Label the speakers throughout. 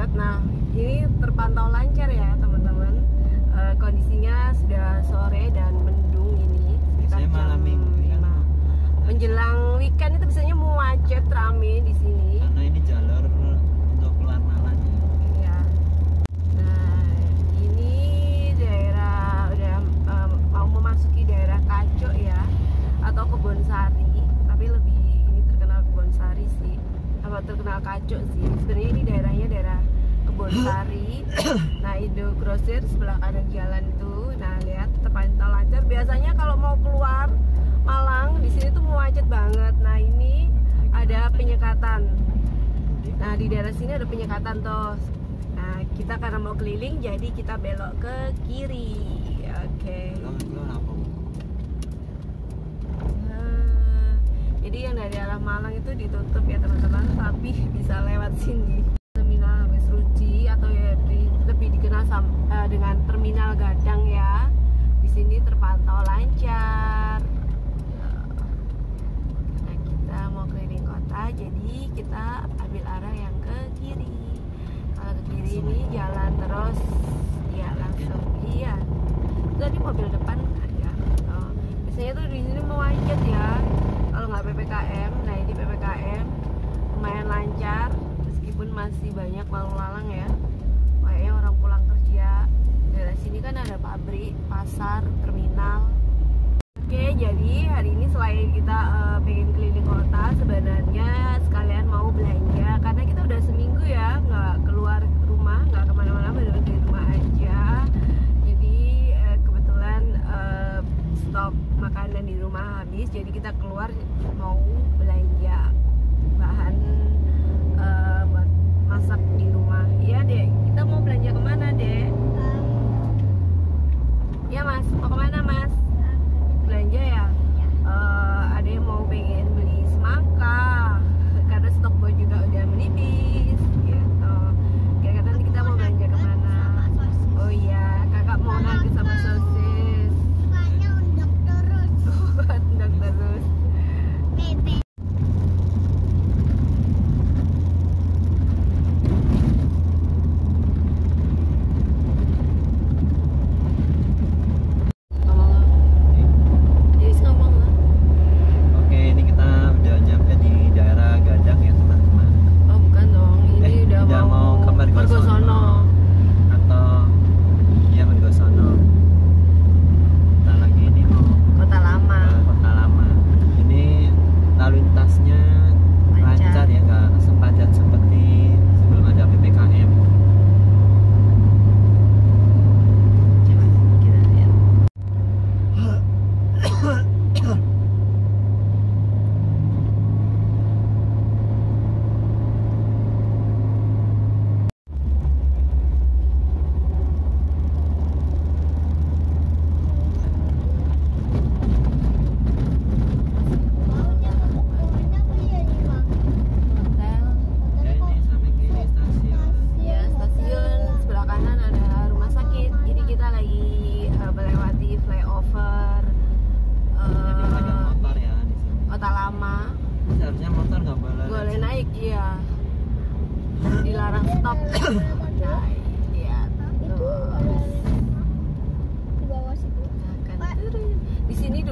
Speaker 1: macet. Nah, ini terpantau lancar ya, teman-teman. Eh, kondisinya sudah sore dan mendung ini. sekitar
Speaker 2: Biasanya malam minggu
Speaker 1: lima. Menjelang weekend itu biasanya macet rame di sini.
Speaker 2: karena ini jalur untuk keluar Malang ya.
Speaker 1: Ya. Nah, ini daerah udah em, mau memasuki daerah Kaco ya atau Kebonsari, tapi lebih ini terkenal Kebonsari sih. Apa terkenal Kaco sih. Sebenarnya ini daerahnya daerah Kebonsari. nah, Indo Grosir sebelah kanan jalan itu. Nah, lihat terpantau lancar. Biasanya kalau mau keluar Malang di sini tuh macet banget. Nah, ini ada penyekatan. Nah di daerah sini ada penyekatan toh. Nah kita karena mau keliling jadi kita belok ke kiri. Oke.
Speaker 2: Apa?
Speaker 1: Nah, jadi yang dari arah Malang itu ditutup ya teman-teman, tapi bisa lewat sini. Terminal Wes Ruci atau ya di- sam- eh, dengan Terminal Gadang ya. Di sini terpantau lancar. Nah kita mau keliling kota, jadi kita ambil arah yang ke kiri. Kalau ke kiri ini jalan terus, ya langsung iya. Tadi mobil depan ada. Oh, biasanya tuh di sini macet ya. Kalau nggak ppkm, nah ini ppkm lumayan lancar, meskipun masih banyak lalu lalang ya. Kayaknya orang pulang kerja. Daerah sini kan ada pabrik, pasar, terminal, Oke, jadi hari ini selain kita eh, pengen keliling kota, sebenarnya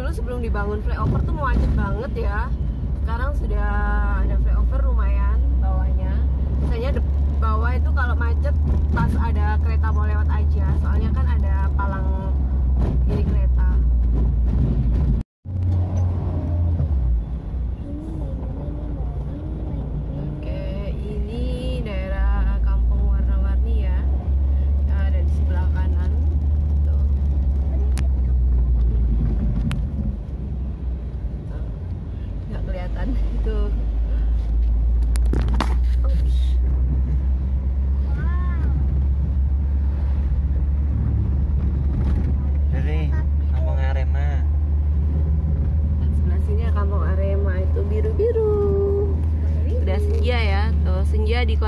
Speaker 1: dulu sebelum dibangun flyover tuh macet banget ya. Sekarang sudah ada flyover lumayan bawahnya. Misalnya bawah itu kalau macet pas ada kereta mau lewat aja. Soalnya kan ada palang kiri kereta.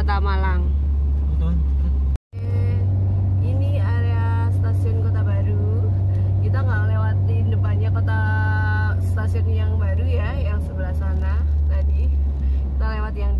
Speaker 1: Kota Malang. Ini area stasiun Kota Baru. Kita nggak lewatin depannya kota
Speaker 3: stasiun yang baru ya, yang sebelah
Speaker 2: sana tadi. Kita lewat
Speaker 1: yang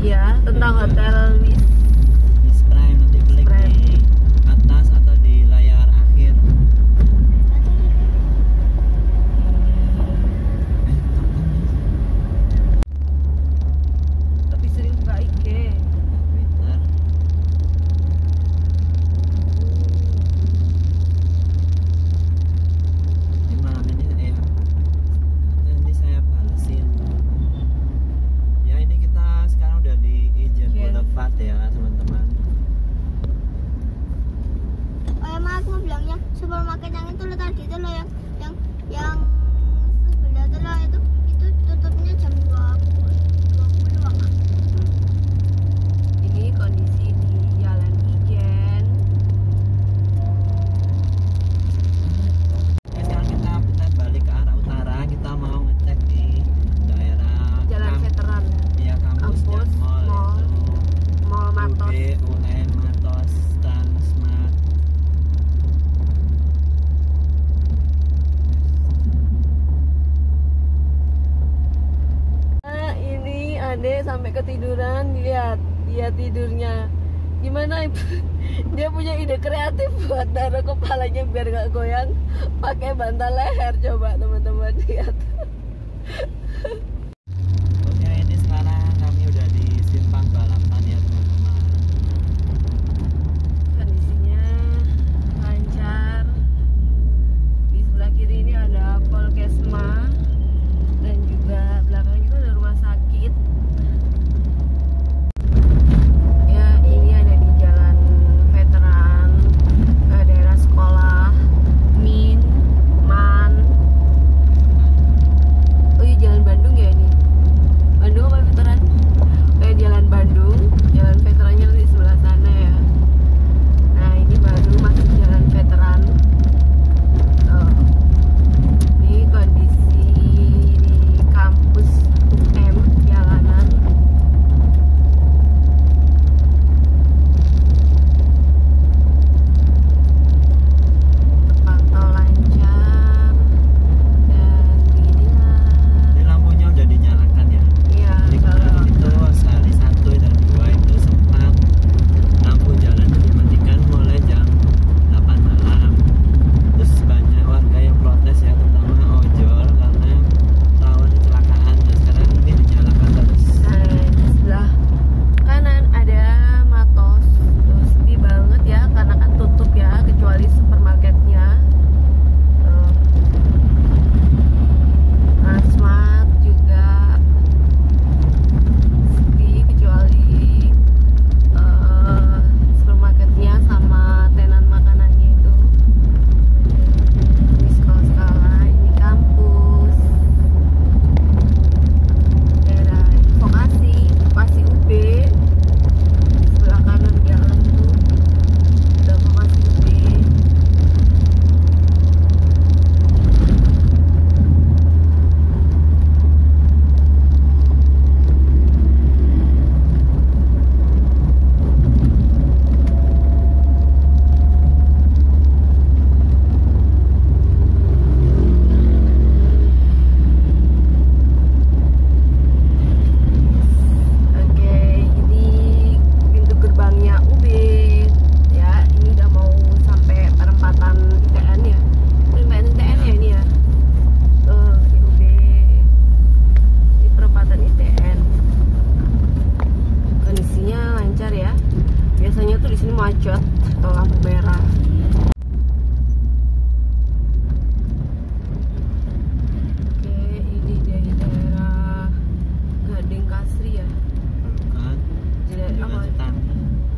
Speaker 2: ya
Speaker 1: tentang
Speaker 2: iya.
Speaker 1: hotel ketiduran lihat dia tidurnya. Gimana dia punya ide kreatif buat taruh kepalanya biar nggak goyang pakai bantal leher coba teman-teman lihat.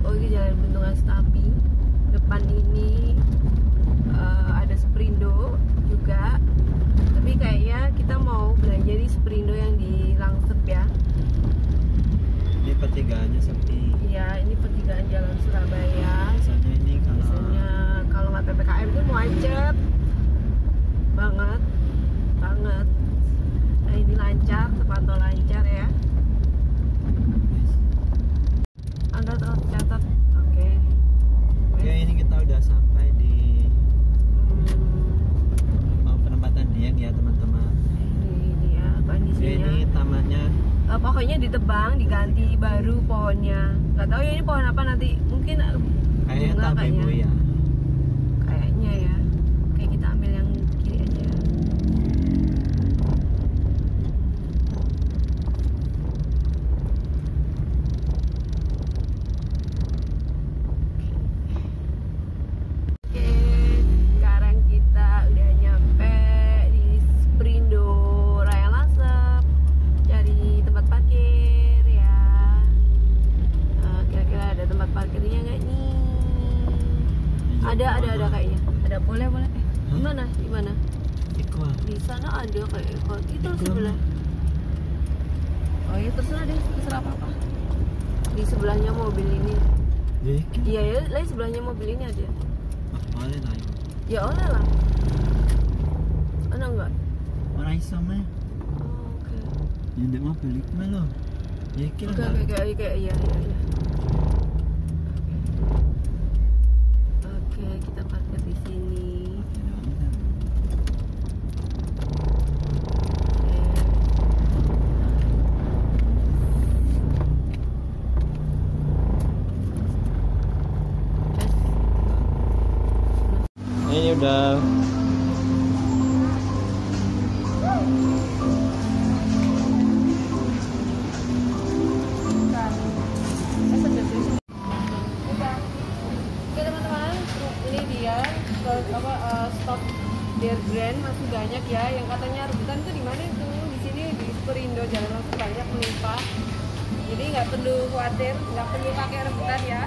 Speaker 1: oh ini jalan bendungan Setapi. Depan ini uh, ada Sprindo juga. Tapi kayaknya kita mau belanja di Sprindo yang di Langsep ya.
Speaker 2: Ini pertigaannya sepi.
Speaker 1: Iya ini pertigaan jalan Surabaya.
Speaker 2: Biasanya ini kalau
Speaker 1: biasanya kalau nggak PPKM tuh macet. Banget. Banget. Nah ini lancar. pohonnya. Nggak tahu ya ini pohon apa nanti. Mungkin eh,
Speaker 2: kayaknya tabebu ya
Speaker 1: ada ada ada kayaknya. Ada boleh boleh. Eh, huh? gimana? Gimana?
Speaker 2: Iqbal
Speaker 1: di sana ada kayak Iqbal itu
Speaker 2: Iqbal.
Speaker 1: sebelah. Oh ya terserah deh. Terserah apa apa di sebelahnya mobil ini.
Speaker 2: Kan?
Speaker 1: Iya ya lain sebelahnya mobil ini ada.
Speaker 2: Boleh ya, lah
Speaker 1: ya oleh lah. Anak enggak
Speaker 2: orang Islam
Speaker 1: oh, oke.
Speaker 2: Okay. yang mau beli mana
Speaker 1: lo
Speaker 2: ya
Speaker 1: kira kayak kayak iya iya. iya. Oke kita parkir di sini.
Speaker 2: Ini udah
Speaker 1: khawatir, nggak perlu pakai rebutan ya.